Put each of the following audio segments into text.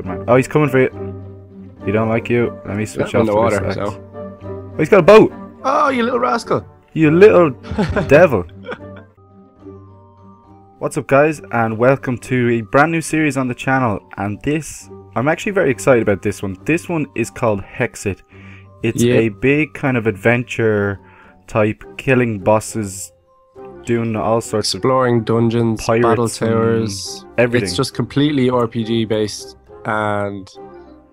Good man. Oh, he's coming for you. He don't like you. Let me switch off the water, so. Oh, he's got a boat. Oh, you little rascal. You little devil. What's up guys and welcome to a brand new series on the channel and this I'm actually very excited about this one. This one is called Hexxit. It's Yeah. a big kind of adventure type killing bosses doing all sorts of Exploring dungeons, battle towers. everything. It's just completely RPG based and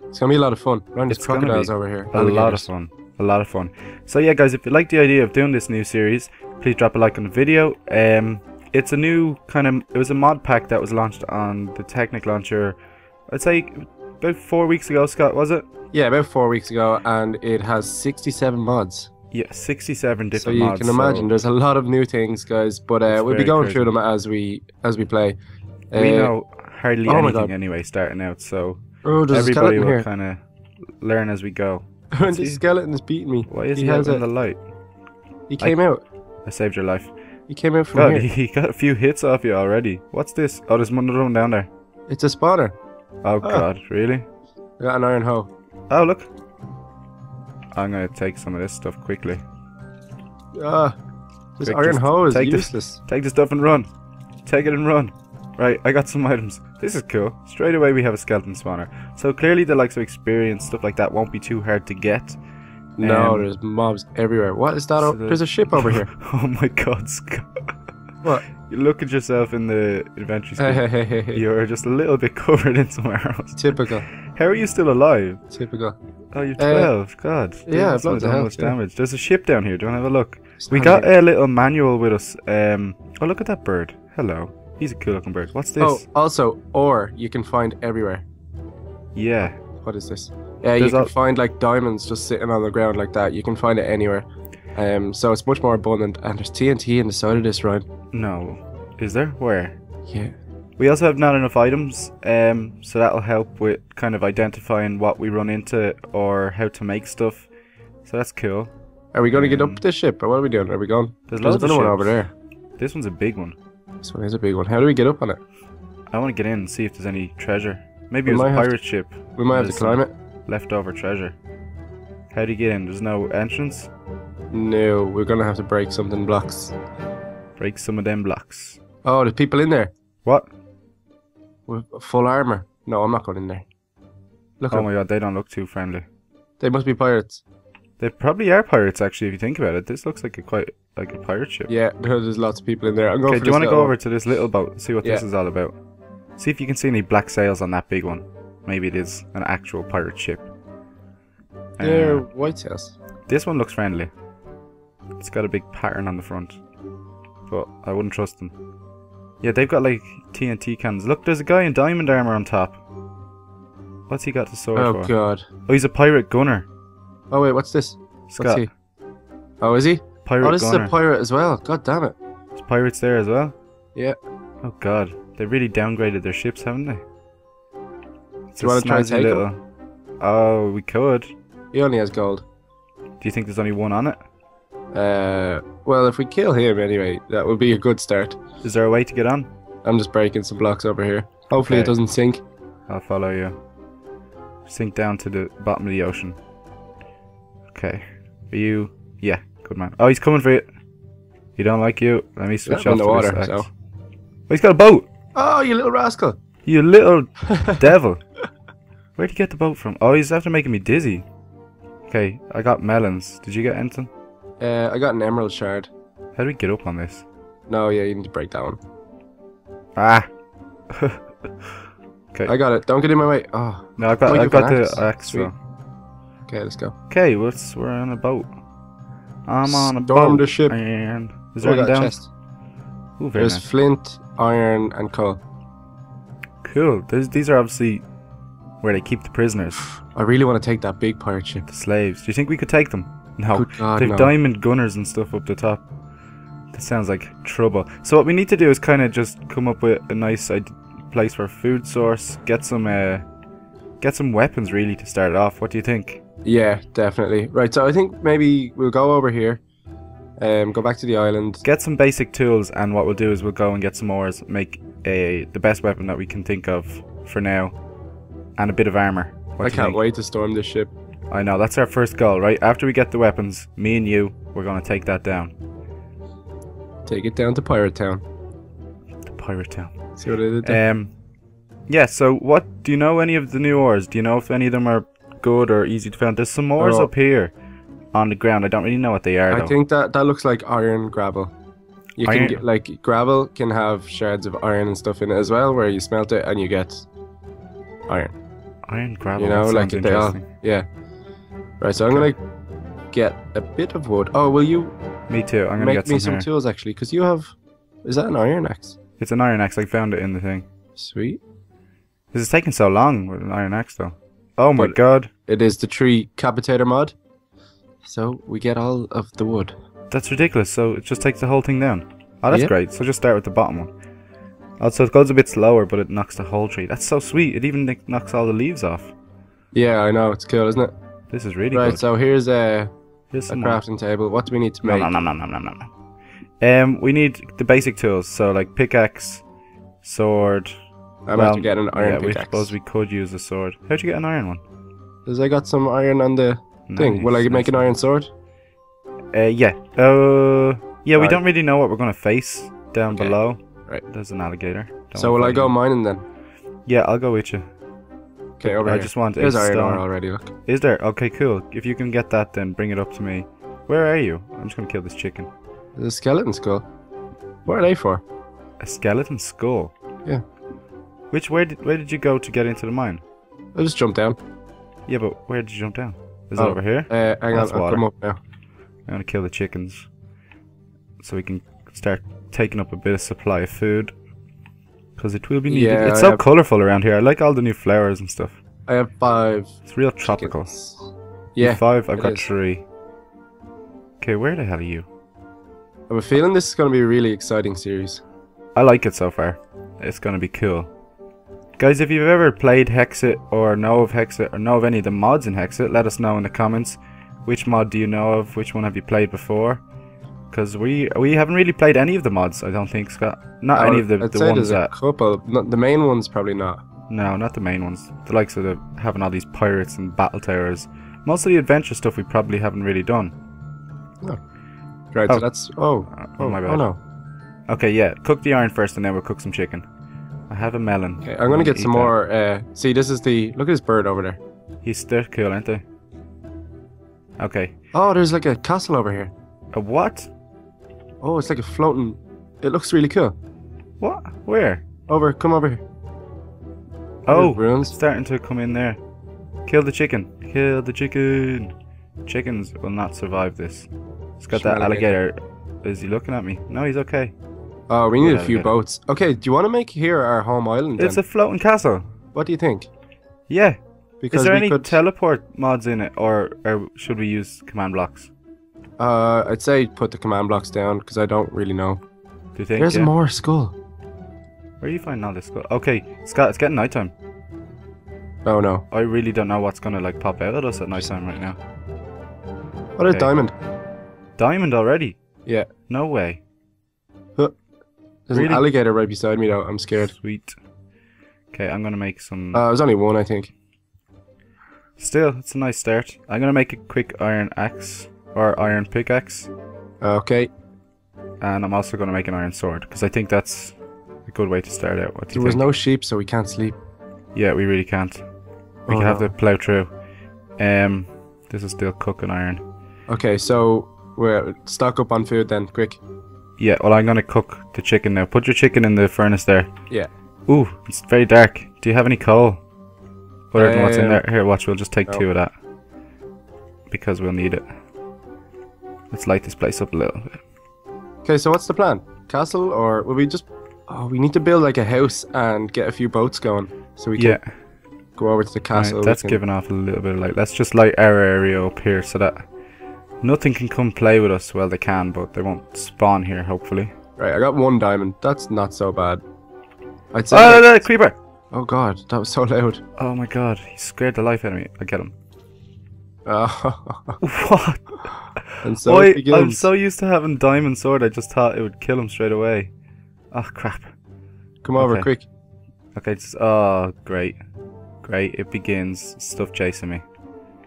it's gonna be a lot of fun. Around these crocodiles be over here. a lot of fun. A lot of fun. So yeah guys, if you like the idea of doing this new series, please drop a like on the video. Um it's a new kind of it was a mod pack that was launched on the Technic launcher I'd say about four weeks ago, Scott, was it? Yeah, about four weeks ago, and it has 67 mods. Yeah, 67 different. So you mods. can imagine there's a lot of new things, guys. But uh, we'll be going crazy. through them as we as we play. Uh, we know hardly oh anything anyway starting out, so Oh, everybody will kind of learn as we go. here. What's this he- skeleton is beating me. Why is he he, out in the light? He came out. I saved your life. He came out from God, here. he got a few hits off you already. What's this? Oh, there's another one down there. It's a spawner. Oh Ah. God, really? I got an iron hoe. Oh look. I'm gonna take some of this stuff quickly. Ah, this Quick, iron hoe is take this- useless. Take the stuff and run. Take it and run. Right, I got some items. This is cool. Straight away we have a skeleton spawner. So clearly the likes of experience, stuff like that won't be too hard to get. No, Um, there's mobs everywhere. What is that? so the- There's a ship over here. oh my god, Scott. What? You look at yourself in the inventory screen. You're just a little bit covered in some arrows. Typical. How are you still alive? Typical. Oh, you're Uh, 12. God. yeah, bloody done hell, much yeah. damage. There's a ship down here. Do you want to have a look? We got here. a little manual with us. Um. Oh, look at that bird. Hello. He's a cool looking bird. What's this? Oh, also, ore you can find everywhere. Yeah. What is this? Yeah, you can al- find like diamonds just sitting on the ground like that. You can find it anywhere. Um, so it's much more abundant. And there's TNT in the side of this, Ryan. No. Is there? Where? Yeah. We also have not enough items, um, so that'll help with kind of identifying what we run into or how to make stuff. So that's cool. Are we going to get Um, up this ship, or what are we doing? Are we going? There's There's loads of another one over there. This one's a big one. This one is a big one. How do we get up on it? I want to get in and see if there's any treasure. Maybe We it was a have to- pirate ship. We might have to climb it. Leftover treasure. How do you get in? There's no entrance? No, we're gonna have to break something blocks. Break some of them blocks. Oh, there's people in there What? with full armor. No, I'm not going in there. Look, Oh up. my god, they don't look too friendly. they must be pirates. They probably are pirates actually if you think about it. This looks like a quite like a pirate ship. Yeah, because there's lots of people in there. I'm going Okay, do you want to go over to this little boat see what this is all about? See if you can see any black sails on that big one. Maybe it is an actual pirate ship. They're Uh, white sails. this one looks friendly. It's got a big pattern on the front. But I wouldn't trust them. Yeah, they've got like TNT cans. Look, there's a guy in diamond armor on top. What's he got the sword Oh for? god. Oh, he's a pirate gunner. Oh wait, what's this? Scott, What's he? Oh, is he? Pirate oh, this is a pirate as well. God damn it. There's pirates there as well. Yeah. Oh god, they really downgraded their ships, haven't they? It's Do you wanna try and take little- Oh, we could. He only has gold. Do you think there's only one on it? Uh, well, if we kill him anyway, that would be a good start. Is there a way to get on? I'm just breaking some blocks over here. Hopefully it doesn't sink. I'll follow you. Sink down to the bottom of the ocean. Okay. Are you? Yeah, good man. Oh, he's coming for you. He don't like you. Let me switch Yeah, off the water, so. Oh, he's got a boat. Oh, you little rascal! You little devil. Where'd you get the boat from? Oh, he's after making me dizzy. Okay, I got melons. Did you get anything? Uh, I got an emerald shard. How do we get up on this? No, yeah, you need to break that one. Ah. okay. I got it. Don't get in my way. Oh, no, I've got, I've got the axe. Okay, let's go. Okay, what's we're on a boat. I'm on a Storm boat. the ship. And is Oh, there a down? chest. Ooh, There's nice. flint, iron, and coal. Cool. These, these are obviously where they keep the prisoners, I really want to take that big pirate ship. the slaves. Do you think we could take them? No. God, They've no. diamond gunners and stuff up the top. That sounds like trouble. So what we need to do is kind of just come up with a nice place for a food source. Get some, uh, get some weapons really to start it off. What do you think? Yeah, definitely. Right, so I think maybe we'll go over here. Um, go back to the island. Get some basic tools, and what we'll do is we'll go and get some ores, make a the best weapon that we can think of for now. and a bit of armor. What I can't think? wait to storm this ship. I know that's our first goal, right? After we get the weapons, me and you, we're gonna take that down. Take it down to Pirate Town. The pirate town. See what I did there? Um, yeah. So, what do you know? Any of the new ores? Do you know if any of them are good or easy to find? There's some ores Oh. up here on the ground. I don't really know what they are. I though. think that that looks like iron gravel. You Iron- can get like gravel can have shards of iron and stuff in it as well, where you smelt it and you get iron. iron gravel. You know, like they all. Yeah. Right. So I'm gonna get a bit of wood. Oh, will you Me too. I'm gonna make get me some, some tools actually? Because you have. Is that an iron axe? It's an iron axe. I found it in the thing. Sweet. This is taking so long with an iron axe, though. Oh my But- god, It is the Treecapitator mod. So we get all of the wood. that's ridiculous. So it just takes the whole thing down. Oh, that's Yeah. great. So just start with the bottom one. Also, it goes a bit slower, but it knocks the whole tree. That's so sweet. It even knocks all the leaves off. Yeah, I know it's cool, isn't it? This is really good. right. good. So here's a, Here's a crafting table. What do we need to make? no, no, no, no, no, no, no. Um, we need the basic tools. So like pickaxe, sword. I'm well, after getting an iron yeah, we suppose we could use a sword. How'd you get an iron one? Because I got some iron on the thing. Will I Nice, make an iron sword? Uh, yeah. Uh, yeah. We Right. don't really know what we're gonna face down Okay. below. Right. There's an alligator. Don't so will I go mining then? Yeah, I'll go with you. Okay, over I here. just want a There's iron ore stone. already. Look. Is there? Okay, cool. If you can get that, then bring it up to me. Where are you? I'm just gonna kill this chicken. There's a skeleton skull. What are they for? A skeleton skull. Yeah. Which where did where did you go to get into the mine? I just jumped down. Yeah, but where did you jump down? Is Oh. it over here? Uh, on, I'll water. come up now. I'm gonna kill the chickens, so we can start taking up a bit of supply of food. Because it will be needed. Yeah, it's I so have- colourful around here. I like all the new flowers and stuff. I have five. It's real tropical. chickens. Yeah, five. I've got is. three. Okay, where the hell are you? I have a feeling this is going to be a really exciting series. I like it so far. It's gonna be cool. Guys, if you've ever played Hexxit or know of Hexxit or know of any of the mods in Hexxit, let us know in the comments. Which mod do you know of? Which one have you played before? Because we we haven't really played any of the mods. I don't think Scott. Not I any would- of the, I'd the say ones there's that. a couple. Not, the main ones probably not. No, not the main ones. The likes of the having all these pirates and battle towers. Most of the adventure stuff we probably haven't really done. Right, Oh. so that's. Oh, Uh, oh, my oh no. Okay, yeah. Cook the iron first, and then we'll cook some chicken. I have a melon. Okay, I'm going to get some that. more. Uh, see, this is the. Look at this bird over there. He's they're cool, aren't they? Okay. Oh, there's like a castle over here. A what? Oh, it's like a floating. It looks really cool. What? Where? Over, come over here. Oh, There's ruins. starting to come in there. Kill the chicken. Kill the chicken. Chickens will not survive this. It's got that alligator. Is he looking at me? No, he's okay. Oh, we need a few boats. Okay, do you want to make here our home island? It's then? a floating castle. What do you think? Yeah. Because Is there we any could. teleport mods in it, or, or should we use command blocks? uh, I'd say put the command blocks down because I don't really know. Do you think? There's yeah? more skull. Where are you finding all this skull? Okay, Scott, it's getting nighttime. Oh no. I really don't know what's gonna like pop out at us at nighttime right now. What a diamond. Diamond already? Yeah. No way. There's Really? an alligator right beside me though. I'm scared. Sweet. Okay, I'm gonna make some. Uh, there's only one, I think. Still, it's a nice start. I'm gonna make a quick iron axe or iron pickaxe, Okay. and I'm also gonna make an iron sword because I think that's a good way to start out. What do There was no sheep, so we can't sleep. Yeah, we really can't. We Oh, can have no. to plow through. Um, this is still cooking iron. Okay, so we're stock up on food then, quick. Yeah, well, I'm gonna cook the chicken now. Put your chicken in the furnace there. Yeah. Ooh, it's very dark. Do you have any coal? Than what's in Um, there? Here, watch. We'll just take no. two of that because we'll need it. Let's light this place up a little bit. Okay, so what's the plan? Castle or will we just? Oh, we need to build like a house and get a few boats going so we can Yeah, go over to the castle. we that's can- giving off a little bit of light. Let's just light our area up here so that nothing can come play with us. Well, they can, but they won't spawn here. Hopefully. Right, I got one diamond. That's not so bad. I'd say. Oh, no, no, creeper! oh god, that was so loud. Oh my god, he scared the life out of me. I get him. Uh, What? and so I'm so used to having diamond sword. I just thought it would kill him straight away. Oh crap. Come over okay. quick. Okay, just oh great, Great, it begins. Stuff chasing me.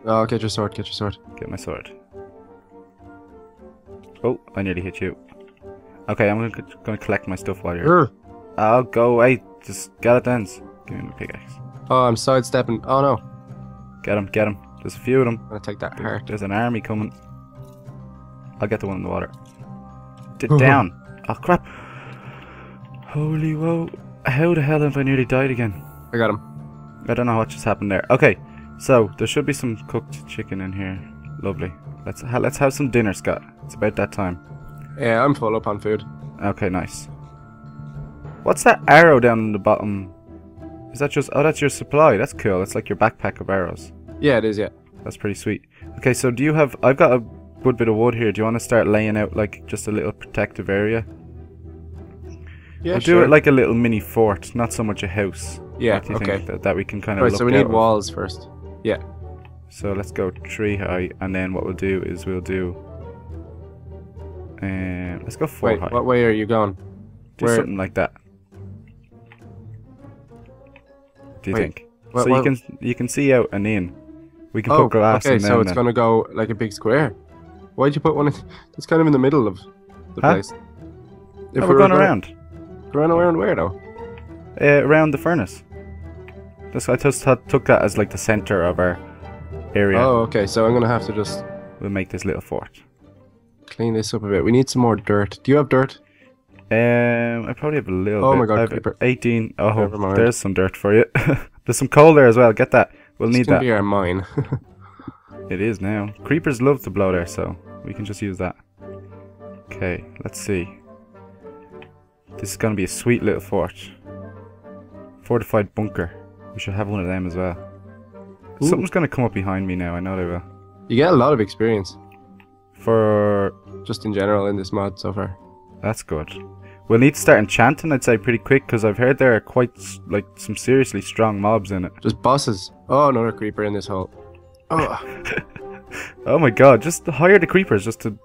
Oh, get your sword, get your sword. Get my sword. Oh, I nearly hit you. Okay, I'm gonna, gonna collect my stuff while you're. Ugh. I'll go away. Just get it then. Give me the pickaxe. Oh, I'm sidestepping. Oh no. Get him, get him. There's a few of them. I'm gonna take that heart. There's an army coming. I'll get the one in the water. D down. Oh crap. Holy whoa. How the hell have I nearly died again? I got him. I don't know what just happened there. Okay, so there should be some cooked chicken in here. Lovely. Let's ha let's have some dinner, Scott. It's about that time. Yeah, I'm full up on food. Okay, nice. What's that arrow down in the bottom? Is that just... Oh, that's your supply. That's cool. It's like your backpack of arrows. Yeah, it is. Yeah. That's pretty sweet. Okay, so do you have... I've got a good bit of wood here. Do you want to start laying out, like, just a little protective area? Yeah, we'll sure. do it like a little mini fort, not so much a house. yeah. What do you Okay. That, that we can kind of Right. look So we need of? walls first. Yeah. So let's go tree high, and then what we'll do is we'll do... Um, let's go four Wait. high. What way are you going? do where- something like that. Do you Wait, think? what- so what- you can you can see out and in. We can Oh, put glass okay. in So it's gonna go like a big square. Why'd you put one? In, it's kind of in the middle of the Huh? place. If we we're were going around. Going around where though? Uh, around the furnace. This I just had, took that as like the center of our area. Oh, okay. So I'm gonna have to just We'll make this little fort. Clean this up a bit. We need some more dirt. Do you have dirt? Um, I probably have a little. Oh bit. my God, I have creeper. 18. Oh, there's some dirt for you. there's some coal there as well. Get that. We'll This need that. be our mine. It is now. Creepers love to blow there, so we can just use that. Okay, let's see. This is gonna be a sweet little fort. Fortified bunker. We should have one of them as well. Ooh. Something's gonna come up behind me now. I know they will. you get a lot of experience For just in general in this mod so far. that's good. We'll need to start enchanting. I'd say pretty quick because I've heard there are quite like some seriously strong mobs in it. Just bosses. Oh, another creeper in this hole. Oh, Oh my god! Just hire the creepers just to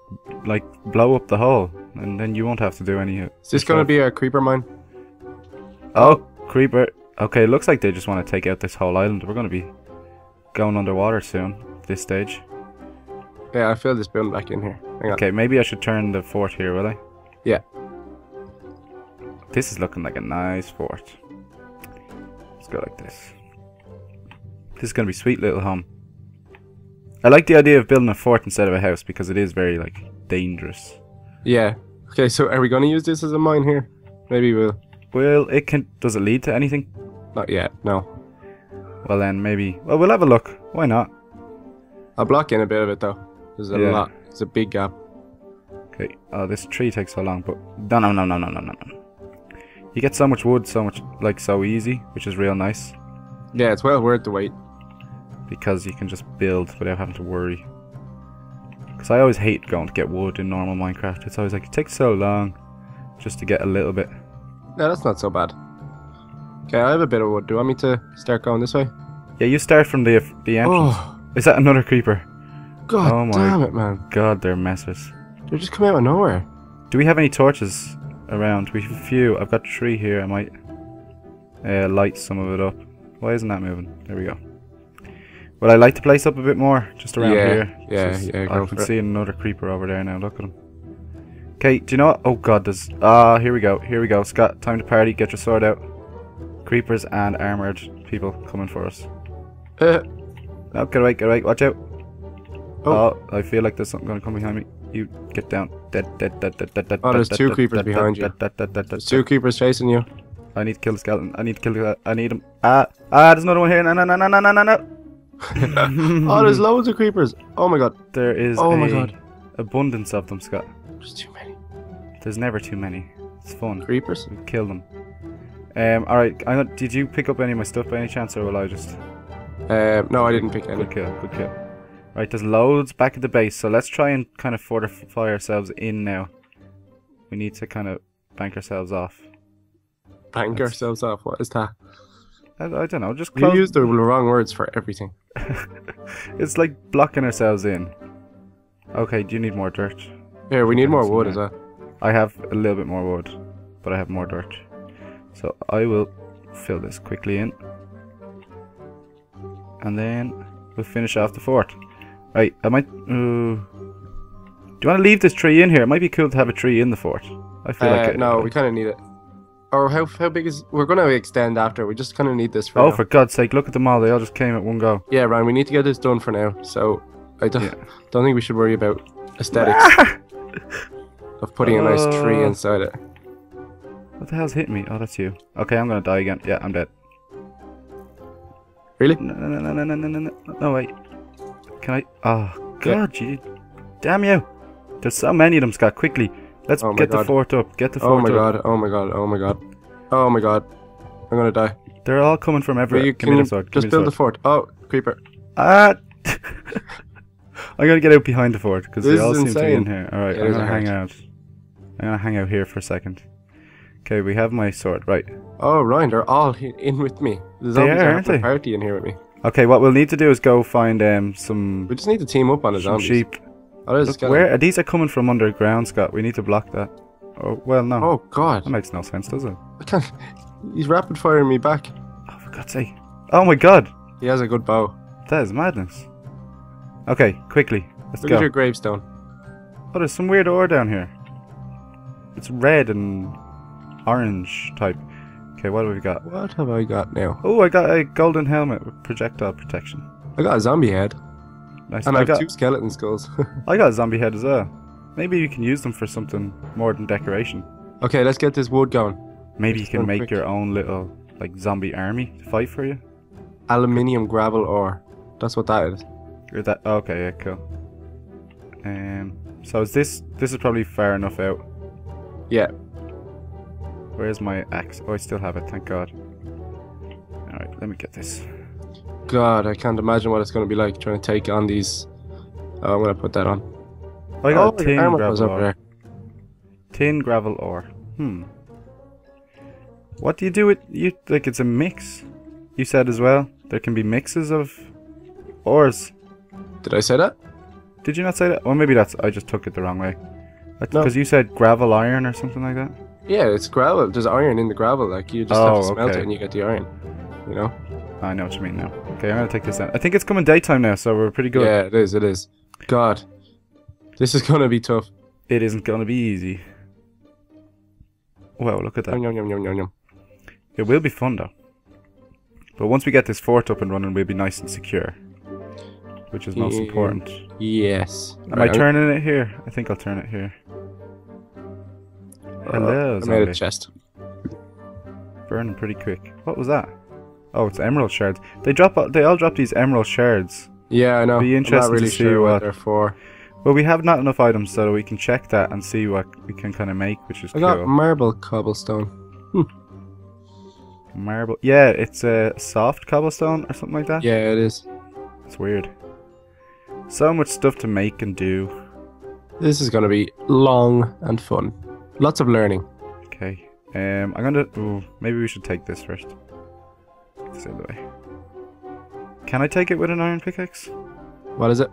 like blow up the hole, and then you won't have to do any. is this gonna be a creeper mine? Oh, creeper. Okay, looks like they just want to take out this whole island. We're going to be going underwater soon, this stage. Yeah, I filled this building back in here. Hang on. Okay, maybe I should turn the fort here, will I? Yeah. This is looking like a nice fort. Let's go like this. This is going to be sweet little home. I like the idea of building a fort instead of a house because it is very, like, dangerous. Yeah. Okay, so are we gonna use this as a mine here? Maybe we'll. Well, it can... Does it lead to anything? Not yet. No. Well then, maybe... Well, we'll have a look. Why not? I'll block in a bit of it though. There's a Yeah. lot. There's a big gap. Okay. Oh, this tree takes so long, but no, no, no, no, no, no, no. no. You get so much wood, so much like so easy, which is real nice Yeah, it's well worth the wait. because you can just build without having to worry. Because I always hate going to get wood in normal Minecraft. It's always like it takes so long just to get a little bit. No, that's not so bad. Okay, I have a bit of wood. Do you want me to start going this way? Yeah, you start from the the entrance. Oh, Is that another creeper? God Oh damn it, man. God, they're messes. They're just coming out of nowhere. Do we have any torches around? We have a few. I've got a tree here. I might uh, light some of it up. Why isn't that moving? There we go. Well, I light the place up a bit more, just around Yeah, here. yeah, Just- yeah, I can for it. see another creeper over there now. Look at him. Okay, do you know what? Oh god, there's... Ah, here we go. Here we go. Scott, time to party. Get your sword out. Creepers and armoured people coming for us. Uh, No, get away, get away. Watch out. Oh. Oh, I feel like there's something going to come behind me. You get down. Dead, dead, dead, dead, dead, dead. Oh, there's two creepers behind you. there's two creepers chasing you. I need to kill the skeleton. I need to kill the. I need him. Ah, ah! There's another one here. No, no, no, no, no, no, no, no. oh, there's loads of creepers. Oh my god. There is Oh my God. abundance of them, Scott. There's too many. There's never too many. It's fun. Creepers? We kill them. Um. All right. I got, did you pick up any of my stuff by any chance, or will I just? Uh, no, I didn't pick any. Good kill. Good kill. Right. There's loads back at the base, so let's try and kind of fortify ourselves in now. We need to kind of bank ourselves off. Bank That's- ourselves off. What is that? I, I don't know. Just You use the wrong words for everything. it's like blocking ourselves in. Okay. Do you need more dirt? Here, we need more wood as well. I have a little bit more wood, but I have more dirt. So I will fill this quickly in. and then we'll finish off the fort. Right, I might. Uh, do you want to leave this tree in here? It might be cool to have a tree in the fort. I feel Uh, like it, no, we kind of need it. Or how how big is? We're gonna extend after. We just kind of need this for. Oh, now. for God's sake! Look at them all. They all just came at one go. Yeah, Ryan, we need to get this done for now. So I don't, Yeah. don't think we should worry about aesthetics of putting a nice tree Uh. inside it. What the hell's hitting me? Oh, that's you. Okay, I'm gonna die again. Yeah, I'm dead. Really? No, no, no, no, no, no, no, no. No, wait. Can I? Oh, God, you. Damn you. There's so many of them, Scott. Quickly. Let's Oh get the God. fort up. Get the fort up. Oh my up. god! Oh my god! Oh my god! Oh my god! I'm gonna die. They're all coming from everywhere. Give can me the sword. Give just the build the fort? Oh, creeper! Ah! I'm gonna get out behind the fort because they all seem to be in here. Alright, Yeah, I'm gonna hang out. I'm gonna hang out here for a second. Okay, we have my sword. Right. Oh, Ryan, they're all in with me. The They zombies are, are aren't they? party in here with me. Okay, what we'll need to do is go find um some, We just need to team up on some zombies. sheep. Oh, a Look, where are these are coming from underground, Scott? We need to block that. Oh well, no. Oh god! That makes no sense, does it? I can't. He's rapid firing me back. Oh, for God's sake! Oh my God, He has a good bow. that is madness. Okay, quickly, let's Look go. at your gravestone. Oh, there's some weird ore down here. It's red and orange type. Okay, what have we got? What have I got now? Oh, I got a golden helmet with projectile protection. I got a zombie head. Nice. And I I have got two skeleton skulls. I got a zombie head as well. Maybe you can use them for something more than decoration. okay, let's get this wood going. Maybe you can make quick- your own little like zombie army to fight for you. Aluminium gravel ore. That's what that is. Or that? okay, yeah, cool. Um, so is this? This is probably far enough out. Yeah. Where's my axe? Oh, I still have it. Thank God. All right, let me get this. God, I can't imagine what it's going to be like trying to take on these. Oh, I'm going to put that on. I oh, got your tin gravel ore. there. Tin gravel ore. Hmm. What do you do with you? Like it's a mix. You said as well. There can be mixes of ores. Did I say that? Did you not say that? Well, maybe that's. I just took it the wrong way. No. Because you said gravel iron or something like that. Yeah, it's gravel. There's iron in the gravel. Like, you just have Oh, to smelt okay. it and you get the iron. You know? I know what you mean now. Okay, I'm gonna take this out. I think it's coming daytime now, so we're pretty good. Yeah, it is. It is. God. This is going to be tough. It isn't gonna be easy. Wow, look at that. Yum, yum, yum, yum, yum. It will be fun though. But once we get this fort up and running, we'll be nice and secure. Which is most important. Yes. Am I turning it here? I think I'll turn it here. Hello, I made a chest. Burning pretty quick. What was that? Oh, it's emerald shards. They drop. They all drop these emerald shards. Yeah, I know. Be interesting not to really see sure what what- they're for. Well, we have not enough items, so we can check that and see what we can kind of make, which is I got marble cobblestone. Hmm. Marble. Yeah, it's a soft cobblestone or something like that. Yeah, it is. It's weird. So much stuff to make and do. This is going to be long and fun. Lots of learning. Okay. Um, I'm gonna. Ooh, maybe we should take this first. This out the way. Can I take it with an iron pickaxe? What is it?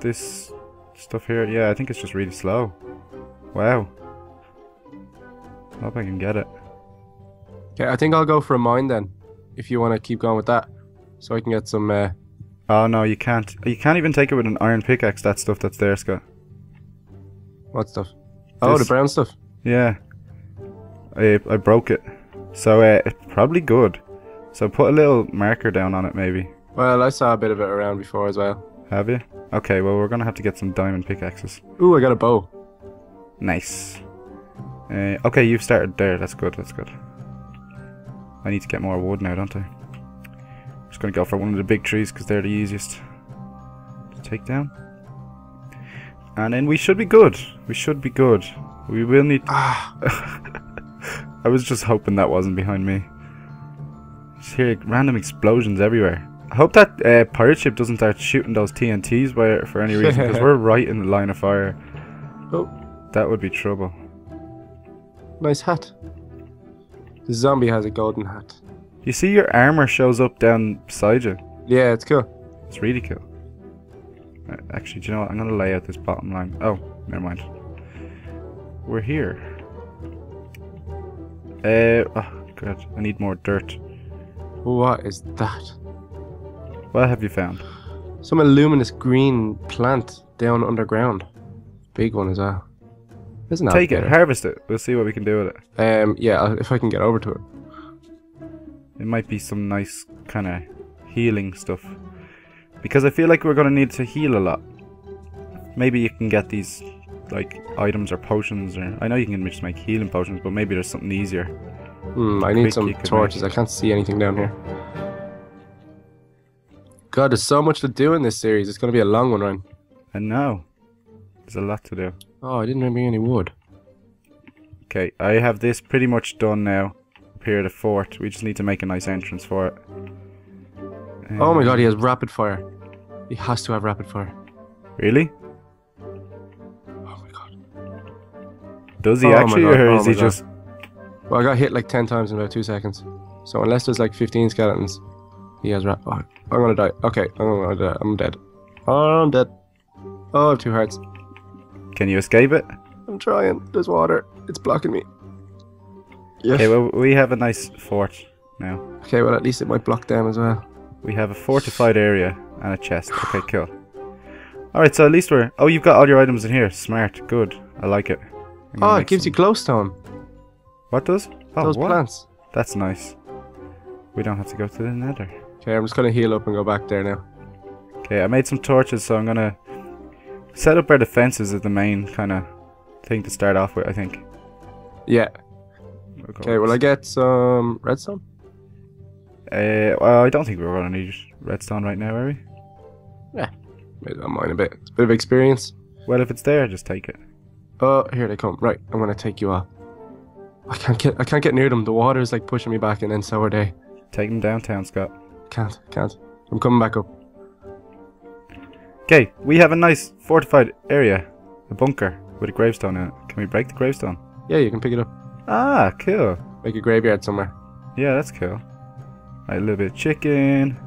This stuff here. Yeah, I think it's just really slow. Wow. Hope I can get it. Okay, I think I'll go for a mine then. If you want to keep going with that, so I can get some. Uh, Oh no, you can't. You can't even take it with an iron pickaxe. That stuff that's there, Scott. what stuff? Oh, the brown stuff. Yeah. I I broke it. So uh, it's probably good. So put a little marker down on it, maybe. Well, I saw a bit of it around before as well. Have you? Okay. Well, we're gonna have to get some diamond pickaxes. Ooh, I got a bow. Nice. Uh, okay, you've started there. That's good. That's good. I need to get more wood now, don't I? Just gonna go for one of the big trees because they're the easiest to take down. And then we should be good. We should be good. We will need. Ah, I was just hoping that wasn't behind me. Just hear random explosions everywhere. I hope that uh, pirate ship doesn't start shooting those TNTs by, for any reason because we're right in the line of fire. oh, That would be trouble. nice hat. The zombie has a golden hat. You see your armor shows up down beside you. Yeah, it's cool. It's really cool. Actually, do you know what? I'm gonna lay out this bottom line. Oh, never mind. We're here. Uh, oh, good. I need more dirt. What is that? What have you found? Some luminous green plant down underground. Big one as well. Isn't that Take it, harvest it. We'll see what we can do with it. Um, yeah, if I can get over to it. It might be some nice kind of healing stuff. Because I feel like we're going to need to heal a lot. Maybe you can get these like items or potions or I know you can just make healing potions, but maybe there's something easier. Hmm, I need some torches. I can't see anything down here. God, there's so much to do in this series. It's going to be a long one, Ryan. And now there's a lot to do. Oh, I didn't bring any wood. Okay, I have this pretty much done now. Here at the fort. We just need to make a nice entrance for it. Oh my Um, god, he has rapid fire. He has to have rapid fire. Really? Oh my god. Does he Oh actually, God, or oh is he God. just? Well, I got hit like 10 times in about 2 seconds. So unless there's like 15 skeletons, he has rap. Oh, I'm gonna die. Okay, I'm gonna die. I'm dead. Oh, I'm dead. Oh, I have two hearts. Can you escape it? I'm trying. There's water. It's blocking me. Yes. Okay, well we have a nice fort now. Okay, well at least it might block them as well. We have a fortified area and a chest. Okay, cool. Alright, so at least we're... Oh, you've got all your items in here. Smart. Good. I like it. Oh, it gives you glowstone. What does? Oh, Those what? plants. That's nice. We don't have to go to the nether. Okay, I'm just gonna heal up and go back there now. Okay, I made some torches, so I'm gonna set up our defenses is the main kind of thing to start off with. I think. Yeah. Okay, will I get some redstone? Uh, well, I don't think we're gonna need redstone right now, are we? Yeah, maybe I'll mine a bit. It's a bit of experience. Well, if it's there, just take it. Oh, here they come. Right, I'm gonna take you off. I can't get I can't get near them. The water is like pushing me back and then so are they. Take them downtown, Scott. Can't, can't. I'm coming back up. Okay, we have a nice fortified area, a bunker with a gravestone in it. Can we break the gravestone? Yeah, you can pick it up. Ah, cool. Make a graveyard somewhere. Yeah, that's cool. Right, a little bit of chicken.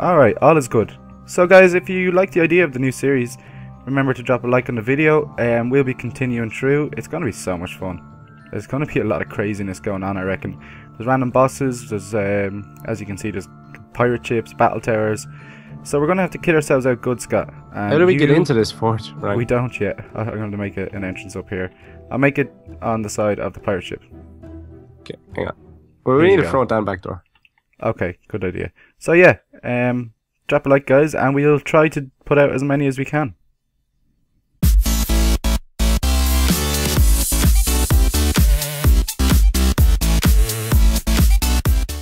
Alright, all is good. So guys, if you like the idea of the new series, remember to drop a like on the video and we'll be continuing through. It's going to be so much fun. There's going to be a lot of craziness going on, I reckon. There's random bosses, there's, um, as you can see, there's pirate ships, battle towers. So we're going to have to kid ourselves out good, Scott. And How do we get into this fort? Right. We don't yet. I'm going to make a, an entrance up here. I'll make it on the side of the pirate ship. Okay, hang on. Well, we you need a front and back door. Okay, good idea. So yeah, um, drop a like, guys, and we'll try to put out as many as we can.